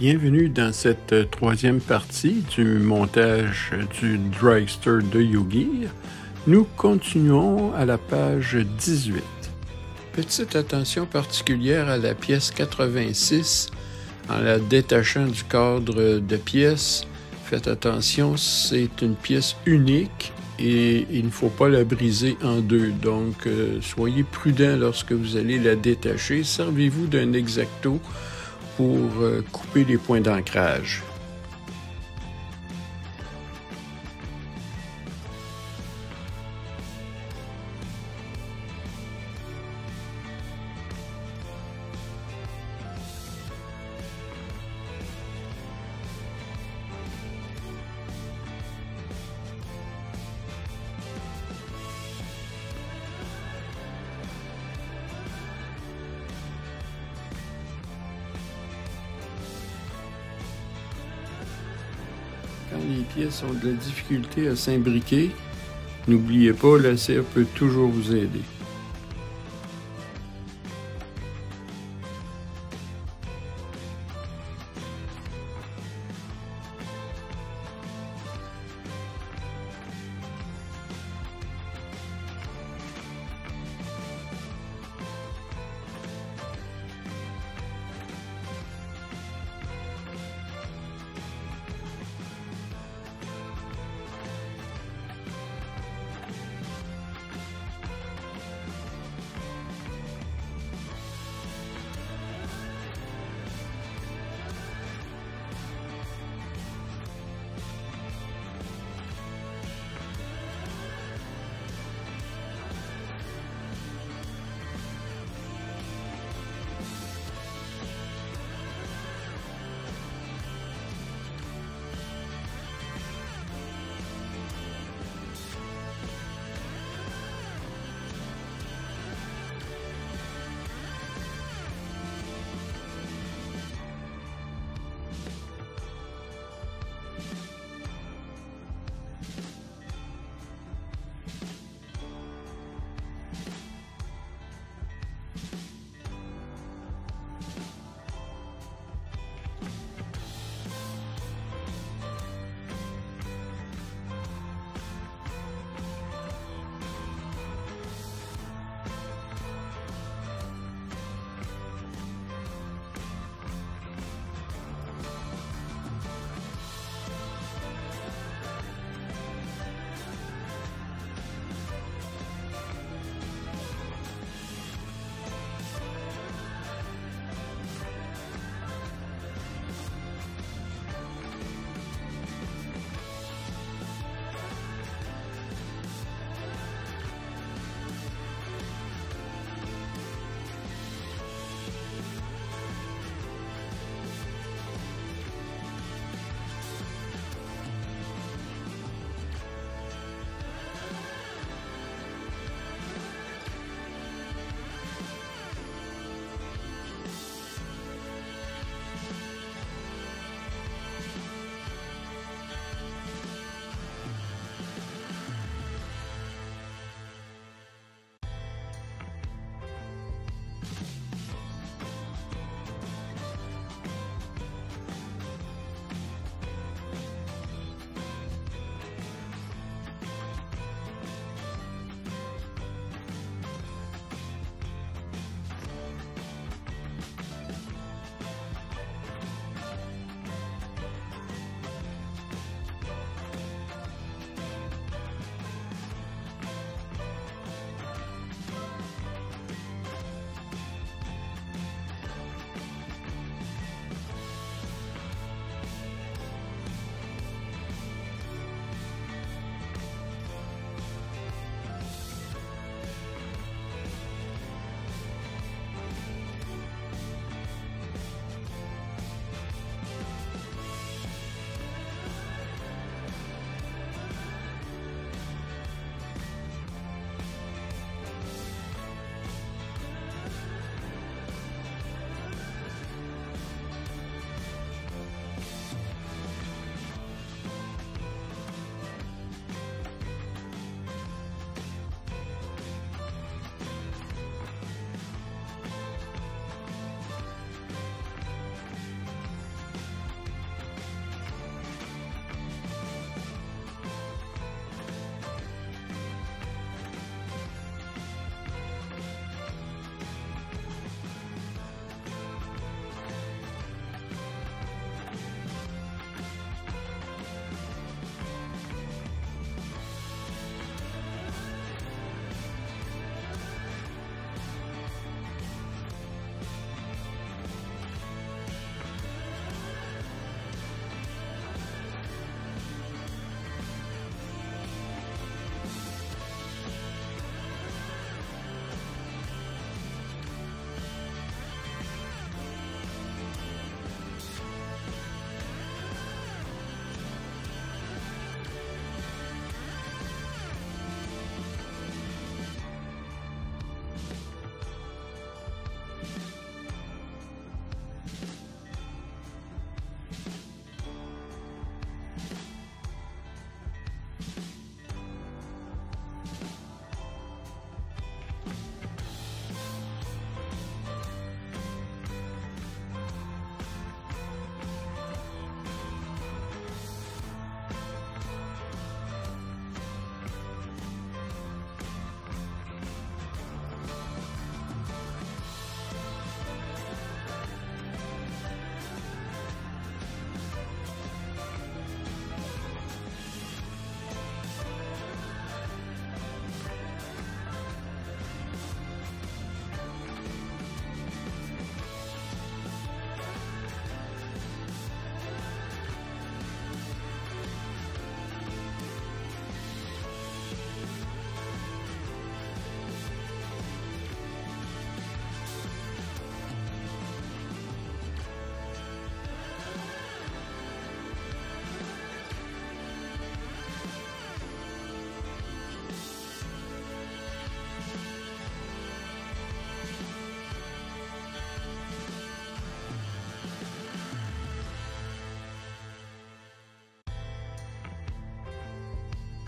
Bienvenue dans cette euh, troisième partie du montage du dragster de Yugi. Nous continuons à la page 18. Petite attention particulière à la pièce 86 en la détachant du cadre de pièce. Faites attention, c'est une pièce unique et il ne faut pas la briser en deux. Donc, euh, soyez prudent lorsque vous allez la détacher. Servez-vous d'un exacto pour euh, couper les points d'ancrage. Les pièces ont de la difficulté à s'imbriquer, n'oubliez pas, la cire peut toujours vous aider.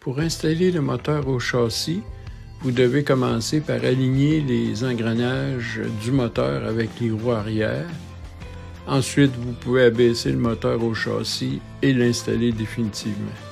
Pour installer le moteur au châssis, vous devez commencer par aligner les engrenages du moteur avec les roues arrière. Ensuite, vous pouvez abaisser le moteur au châssis et l'installer définitivement.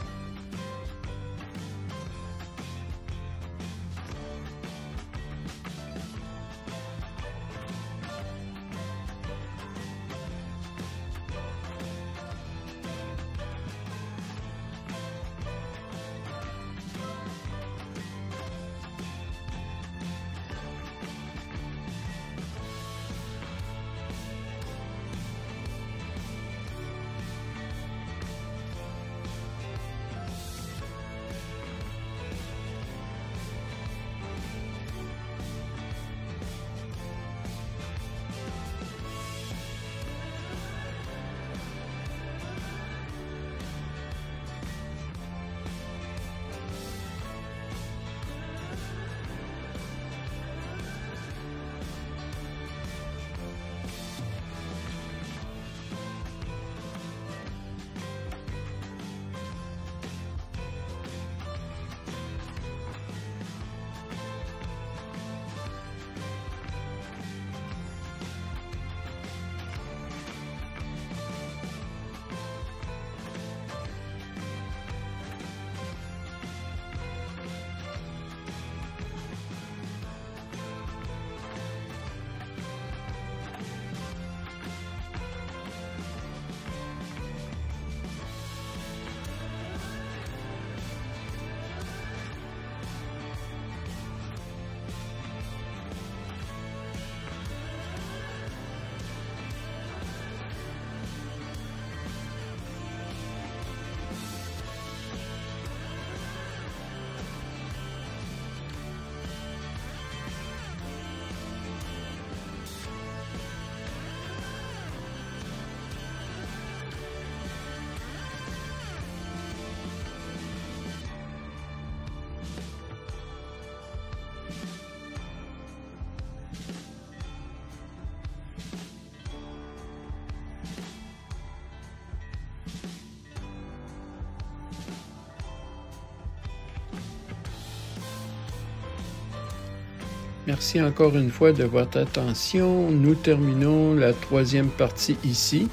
Merci encore une fois de votre attention. Nous terminons la troisième partie ici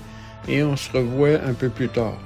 et on se revoit un peu plus tard.